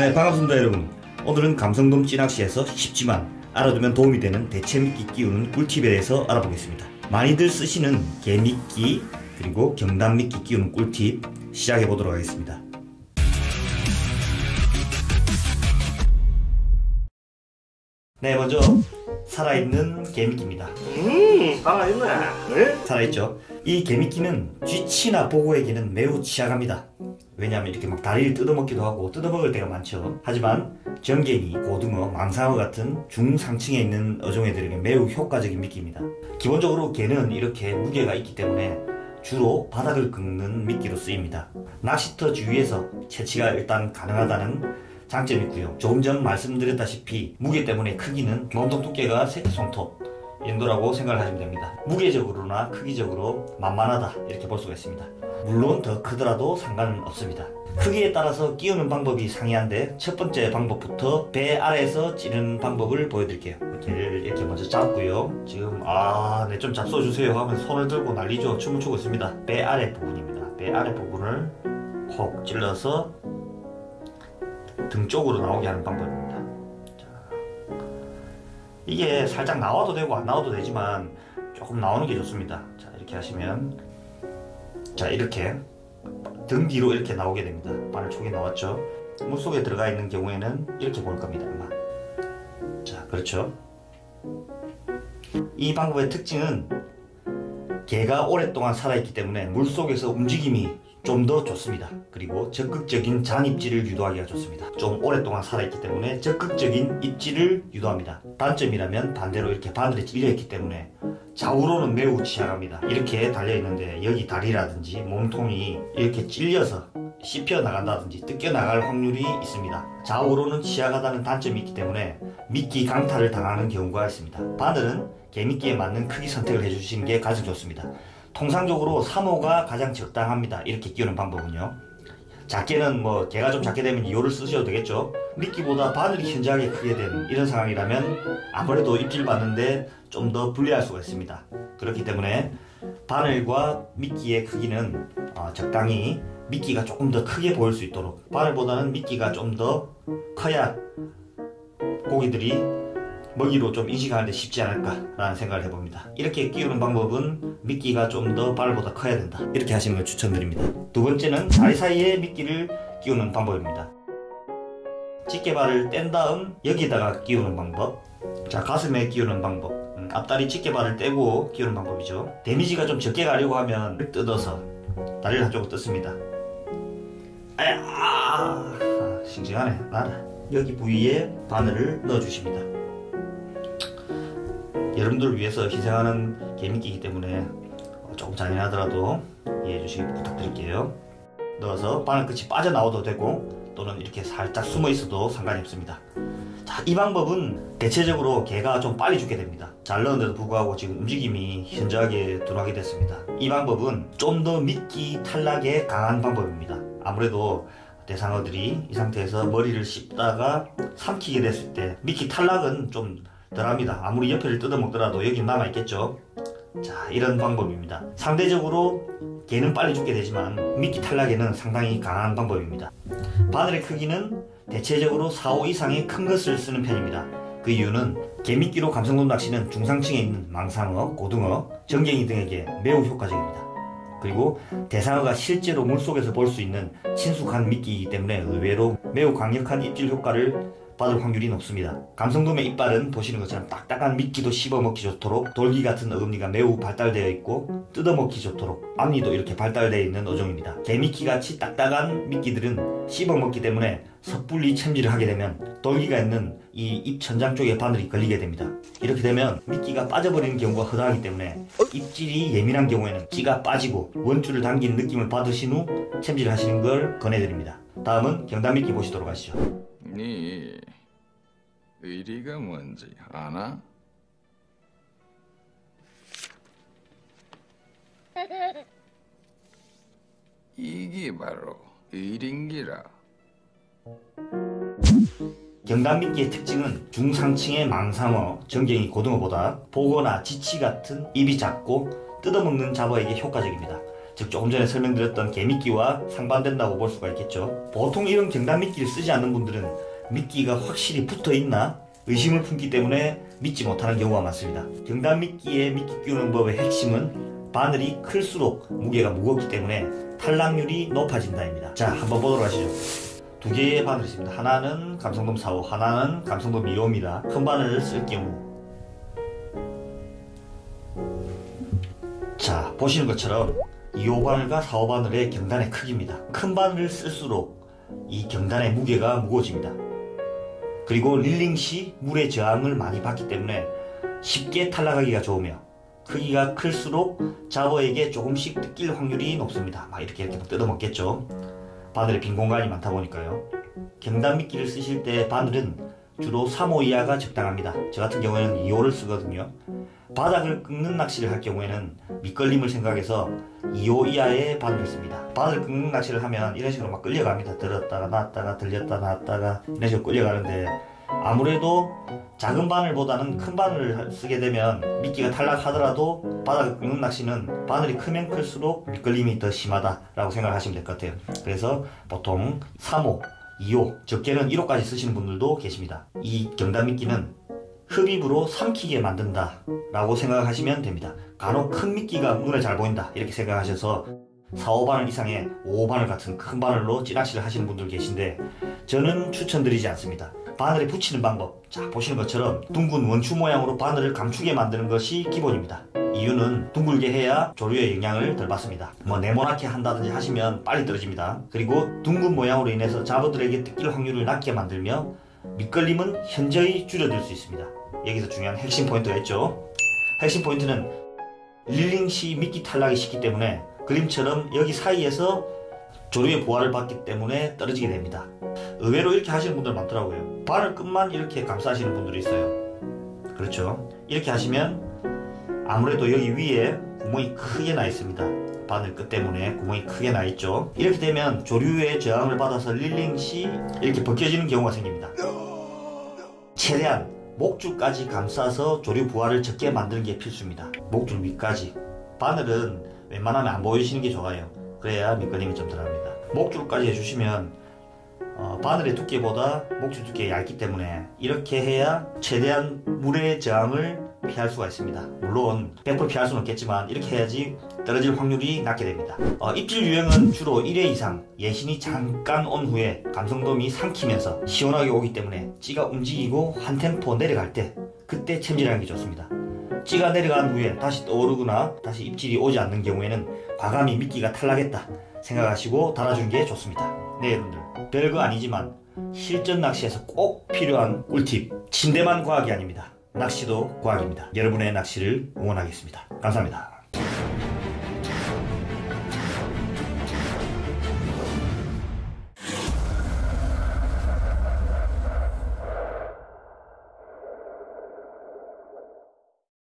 네 반갑습니다 여러분. 오늘은 감성돔 찌낚시에서 쉽지만 알아두면 도움이 되는 대체 미끼 끼우는 꿀팁에 대해서 알아보겠습니다. 많이들 쓰시는 개미끼 그리고 경단 미끼 끼우는 꿀팁 시작해 보도록 하겠습니다. 네 먼저 살아있는 개미끼입니다. 음, 살아있네. 네? 살아있죠? 이 개미끼는 쥐치나 보고에게는 매우 취약합니다 왜냐하면 이렇게 막 다리를 뜯어먹기도 하고 뜯어먹을 때가 많죠. 하지만 정갱이, 고등어, 망상어 같은 중상층에 있는 어종애들에게 매우 효과적인 미끼입니다. 기본적으로 개는 이렇게 무게가 있기 때문에 주로 바닥을 긁는 미끼로 쓰입니다. 낚시터 주위에서 채취가 일단 가능하다는 장점이 있고요. 조금 전 말씀드렸다시피 무게 때문에 크기는 몸통 두께가 새끼 손톱 인도라고 생각을 하시면 됩니다. 무게적으로나 크기적으로 만만하다 이렇게 볼 수가 있습니다. 물론 더 크더라도 상관은 없습니다. 크기에 따라서 끼우는 방법이 상이한데 첫 번째 방법부터 배 아래에서 찌르는 방법을 보여드릴게요. 개를 이렇게 먼저 잡고요. 지금 아 네 좀 잡숴주세요 하면 손을 들고 난리죠. 춤을 추고 있습니다. 배 아래 부분입니다. 배 아래 부분을 콕 찔러서 등 쪽으로 나오게 하는 방법입니다. 자, 이게 살짝 나와도 되고 안 나와도 되지만 조금 나오는 게 좋습니다. 자 이렇게 하시면 자 이렇게 등 뒤로 이렇게 나오게 됩니다. 바늘 촉이 나왔죠. 물속에 들어가 있는 경우에는 이렇게 보일 겁니다. 아마. 자 그렇죠. 이 방법의 특징은 개가 오랫동안 살아있기 때문에 물속에서 움직임이 좀 더 좋습니다. 그리고 적극적인 잔입질을 유도하기가 좋습니다. 좀 오랫동안 살아있기 때문에 적극적인 입질을 유도합니다. 단점이라면 반대로 이렇게 바늘에 찔려있기 때문에 좌우로는 매우 취약합니다. 이렇게 달려있는데 여기 다리라든지 몸통이 이렇게 찔려서 씹혀 나간다든지 뜯겨 나갈 확률이 있습니다. 좌우로는 취약하다는 단점이 있기 때문에 미끼 강탈을 당하는 경우가 있습니다. 바늘은 개미끼에 맞는 크기 선택을 해주시는 게 가장 좋습니다. 통상적으로 3호가 가장 적당합니다. 이렇게 끼우는 방법은요. 작게는 뭐 개가 좀 작게 되면 2호를 쓰셔도 되겠죠. 미끼보다 바늘이 현저하게 크게 된 이런 상황이라면 아무래도 입질 받는데 좀 더 불리할 수가 있습니다. 그렇기 때문에 바늘과 미끼의 크기는 어, 적당히 미끼가 조금 더 크게 보일 수 있도록 바늘보다는 미끼가 좀 더 커야 고기들이 먹이로 좀 인식하는데 쉽지 않을까라는 생각을 해봅니다. 이렇게 끼우는 방법은 미끼가 좀더 바늘보다 커야 된다. 이렇게 하시는 걸 추천드립니다. 두 번째는 다리 사이에 미끼를 끼우는 방법입니다. 집게발을 뗀 다음 여기다가 끼우는 방법 자 가슴에 끼우는 방법 음, 앞다리 집게발을 떼고 끼우는 방법이죠 데미지가 좀 적게 가려고 하면 뜯어서 다리를 한쪽으로 뜯습니다 아야 아, 싱싱하네 나라 여기 부위에 바늘을 넣어주십니다 여러분들을 위해서 희생하는 개미끼이기 때문에 조금 잔인하더라도 이해해 주시기 부탁드릴게요 넣어서 바늘 끝이 빠져나와도 되고 또는 이렇게 살짝 숨어 있어도 상관이 없습니다. 자, 이 방법은 대체적으로 개가 좀 빨리 죽게 됩니다. 잘 넣었는데도 불구하고 지금 움직임이 현저하게 둔하게 됐습니다. 이 방법은 좀 더 미끼 탈락에 강한 방법입니다. 아무래도 대상어들이 이 상태에서 머리를 씹다가 삼키게 됐을 때 미끼 탈락은 좀 덜합니다. 아무리 옆에를 뜯어먹더라도 여기 남아있겠죠. 자 이런 방법입니다. 상대적으로 개는 빨리 죽게 되지만 미끼 탈락에는 상당히 강한 방법입니다. 바늘의 크기는 대체적으로 4호 이상의 큰 것을 쓰는 편입니다. 그 이유는 개미끼로 감성돔 낚시는 중상층에 있는 망상어, 고등어, 정갱이 등에게 매우 효과적입니다. 그리고 대상어가 실제로 물속에서 볼 수 있는 친숙한 미끼이기 때문에 의외로 매우 강력한 입질 효과를 받을 확률이 높습니다. 감성돔의 이빨은 보시는 것처럼 딱딱한 미끼도 씹어먹기 좋도록 돌기 같은 어금니가 매우 발달되어 있고 뜯어먹기 좋도록 앞니도 이렇게 발달되어 있는 어종입니다. 개미끼같이 딱딱한 미끼들은 씹어먹기 때문에 섣불리 챔질을 하게 되면 돌기가 있는 이 입 천장 쪽에 바늘이 걸리게 됩니다. 이렇게 되면 미끼가 빠져버리는 경우가 허다하기 때문에 입질이 예민한 경우에는 찌가 빠지고 원줄을 당기는 느낌을 받으신 후 챔질을 하시는 걸 권해드립니다. 다음은 경단미끼 보시도록 하시죠. 네 의리가 뭔지 아나? 이게 바로 의린기라. 경단미끼의 특징은 중상층의 망상어, 정갱이 고등어보다 보거나 지치 같은 입이 작고 뜯어먹는 잡어에게 효과적입니다. 즉 조금 전에 설명드렸던 개미끼와 상반된다고 볼 수가 있겠죠. 보통 이런 경단 미끼를 쓰지 않는 분들은 미끼가 확실히 붙어 있나 의심을 품기 때문에 믿지 못하는 경우가 많습니다. 경단 미끼에 미끼 끼우는 법의 핵심은 바늘이 클수록 무게가 무겁기 때문에 탈락률이 높아진다입니다. 자, 한번 보도록 하시죠. 두 개의 바늘이 있습니다. 하나는 감성돔 4호, 하나는 감성돔 2호입니다. 큰 바늘을 쓸 경우 자, 보시는 것처럼 2호 바늘과 4호 바늘의 경단의 크기입니다. 큰 바늘을 쓸수록 이 경단의 무게가 무거워집니다. 그리고 릴링 시 물의 저항을 많이 받기 때문에 쉽게 탈락하기가 좋으며 크기가 클수록 잡어에게 조금씩 뜯길 확률이 높습니다. 막 이렇게 이렇게 뜯어먹겠죠. 바늘에 빈 공간이 많다 보니까요. 경단 미끼를 쓰실 때 바늘은 주로 3호 이하가 적당합니다. 저 같은 경우에는 2호를 쓰거든요. 바닥을 꺾는 낚시를 할 경우에는 밑걸림을 생각해서 2호 이하의 바늘을 씁니다. 바늘 꺾는 낚시를 하면 이런 식으로 막 끌려갑니다. 들었다가 놨다가 들렸다 놨다가 이런 식으로 끌려가는데 아무래도 작은 바늘보다는 큰 바늘을 쓰게 되면 미끼가 탈락하더라도 바닥을 꺾는 낚시는 바늘이 크면 클수록 밑걸림이 더 심하다라고 생각하시면 될 것 같아요. 그래서 보통 3호, 2호, 적게는 1호까지 쓰시는 분들도 계십니다. 이 경단 미끼는 흡입으로 삼키게 만든다 라고 생각하시면 됩니다. 간혹 큰 미끼가 눈에 잘 보인다 이렇게 생각하셔서 4, 5바늘 이상의 5바늘 같은 큰 바늘로 찌낚시를 하시는 분들 계신데 저는 추천드리지 않습니다. 바늘에 붙이는 방법 자 보시는 것처럼 둥근 원추 모양으로 바늘을 감추게 만드는 것이 기본입니다. 이유는 둥글게 해야 조류의 영향을 덜 받습니다. 뭐 네모나게 한다든지 하시면 빨리 떨어집니다. 그리고 둥근 모양으로 인해서 잡어들에게 뜯길 확률을 낮게 만들며 밑걸림은 현저히 줄여들 수 있습니다. 여기서 중요한 핵심 포인트가 있죠. 핵심 포인트는 reeling 시 미끼 탈락이 쉽기 때문에 그림처럼 여기 사이에서 조류의 보호를 받기 때문에 떨어지게 됩니다. 의외로 이렇게 하시는 분들 많더라고요. 바늘 끝만 이렇게 감싸시는 분들이 있어요. 그렇죠. 이렇게 하시면 아무래도 여기 위에 구멍이 크게 나 있습니다. 바늘 끝 때문에 구멍이 크게 나 있죠. 이렇게 되면 조류의 저항을 받아서 릴링 시 이렇게 벗겨지는 경우가 생깁니다. 최대한 목줄까지 감싸서 조류 부하를 적게 만드는 게 필수입니다. 목줄 위까지. 바늘은 웬만하면 안 보이시는 게 좋아요. 그래야 밑걸림이 좀 덜합니다. 목줄까지 해주시면 어, 바늘의 두께보다 목줄 두께가 얇기 때문에 이렇게 해야 최대한 물의 저항을 피할 수가 있습니다. 물론 100% 피할 수는 없겠지만 이렇게 해야지 떨어질 확률이 낮게 됩니다. 어, 입질 유형은 주로 1회 이상 예신이 잠깐 온 후에 감성돔이 삼키면서 시원하게 오기 때문에 찌가 움직이고 한 템포 내려갈 때 그때 챔질하는 게 좋습니다. 찌가 내려간 후에 다시 떠오르거나 다시 입질이 오지 않는 경우에는 과감히 미끼가 탈락했다 생각하시고 달아주는 게 좋습니다. 네 여러분들 별거 아니지만 실전 낚시에서 꼭 필요한 꿀팁 침대만 과학이 아닙니다. 낚시도 과학입니다. 여러분의 낚시를 응원하겠습니다. 감사합니다.